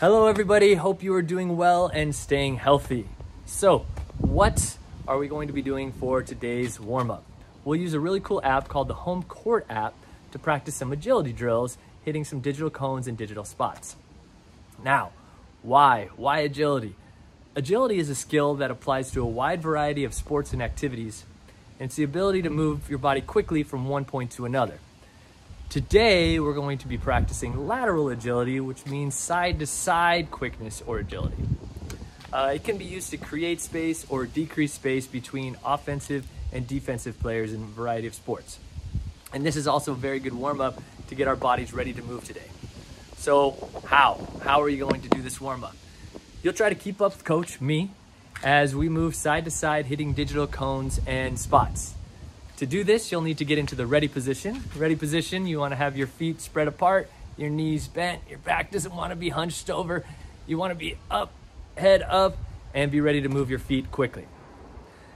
Hello, everybody. Hope you are doing well and staying healthy. So, what are we going to be doing for today's warm up? We'll use a really cool app called the HomeCourt app to practice some agility drills, hitting some digital cones and digital spots. Now, why? Why agility? Agility is a skill that applies to a wide variety of sports and activities, and it's the ability to move your body quickly from one point to another. Today, we're going to be practicing lateral agility, which means side to side quickness or agility. Uh, it can be used to create space or decrease space between offensive and defensive players in a variety of sports. And this is also a very good warm up to get our bodies ready to move today. So, how? How are you going to do this warm up? You'll try to keep up with coach, me, as we move side to side, hitting digital cones and spots. To do this, you'll need to get into the ready position. Ready position, you wanna have your feet spread apart, your knees bent, your back doesn't wanna be hunched over. You wanna be up, head up, and be ready to move your feet quickly.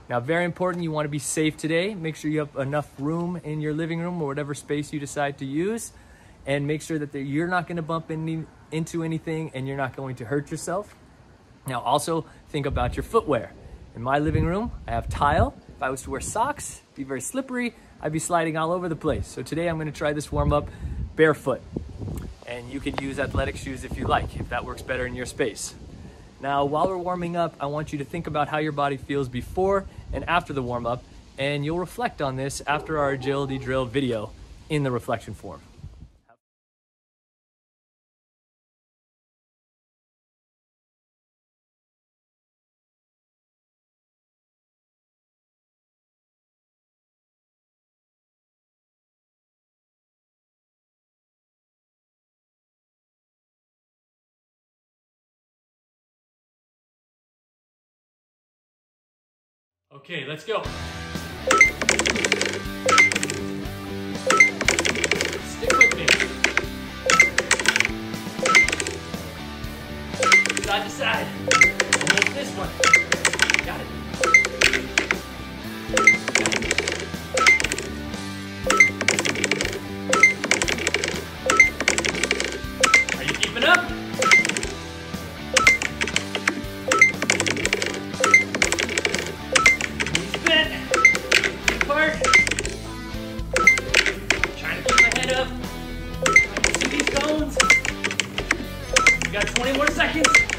Now, very important, you wanna be safe today. Make sure you have enough room in your living room or whatever space you decide to use. And make sure that you're not gonna bump any, into anything and you're not going to hurt yourself. Now, also think about your footwear. In my living room, I have tile. If I was to wear socks, be very slippery, I'd be sliding all over the place. So today I'm gonna try this warm up barefoot. And you can use athletic shoes if you like, if that works better in your space. Now, while we're warming up, I want you to think about how your body feels before and after the warm up, and you'll reflect on this after our agility drill video in the reflection form. Okay, let's go. Stick with me. Side to side. Almost this one. Got it. Are Head up. I can see these cones. We got 20 more seconds.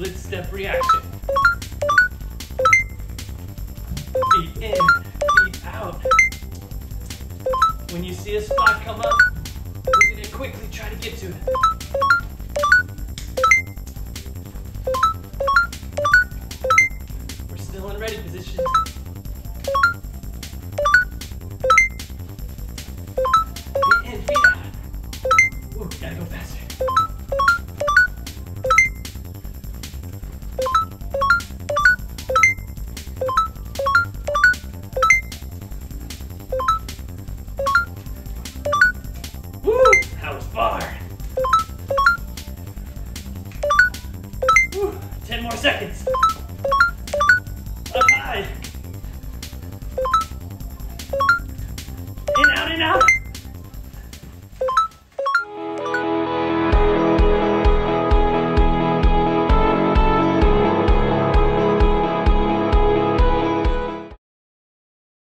Split step reaction. Feet in, feet out. When you see a spot come up, we're gonna quickly try to get to it. We're still in ready position. Far.